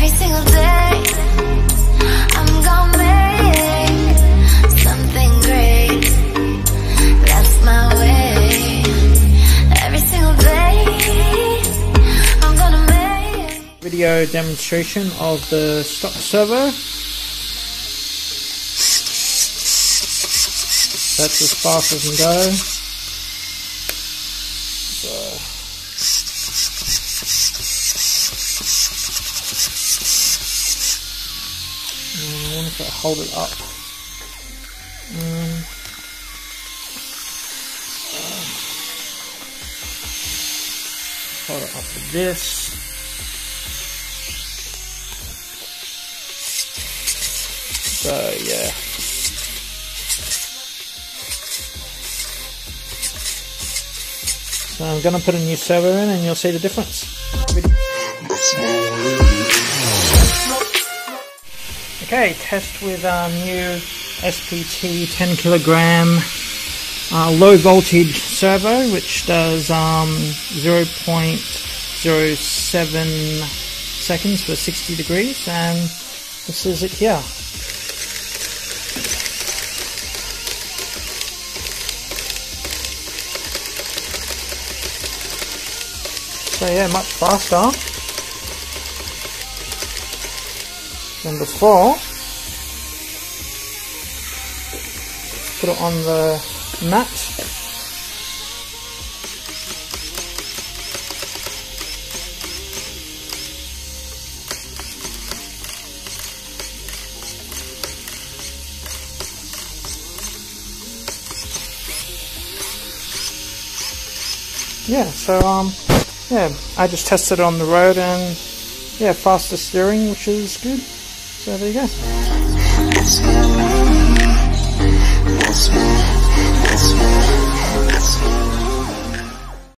Every single day, I'm gonna make something great. That's my way. Every single day, I'm gonna make. video demonstration of the stock servo. That's as fast as can go. So. Mm, wonder if I hold it up. Mm. Hold it up to this. So yeah. So I'm gonna put a new servo in and you'll see the difference. Okay, test with our new SPT 10 kilogram uh, low voltage servo, which does um, 0.07 seconds for 60 degrees, and this is it here. So yeah, much faster than before. Put it on the mat. Yeah, so um, yeah, I just tested it on the road and yeah, faster steering, which is good. So there you go.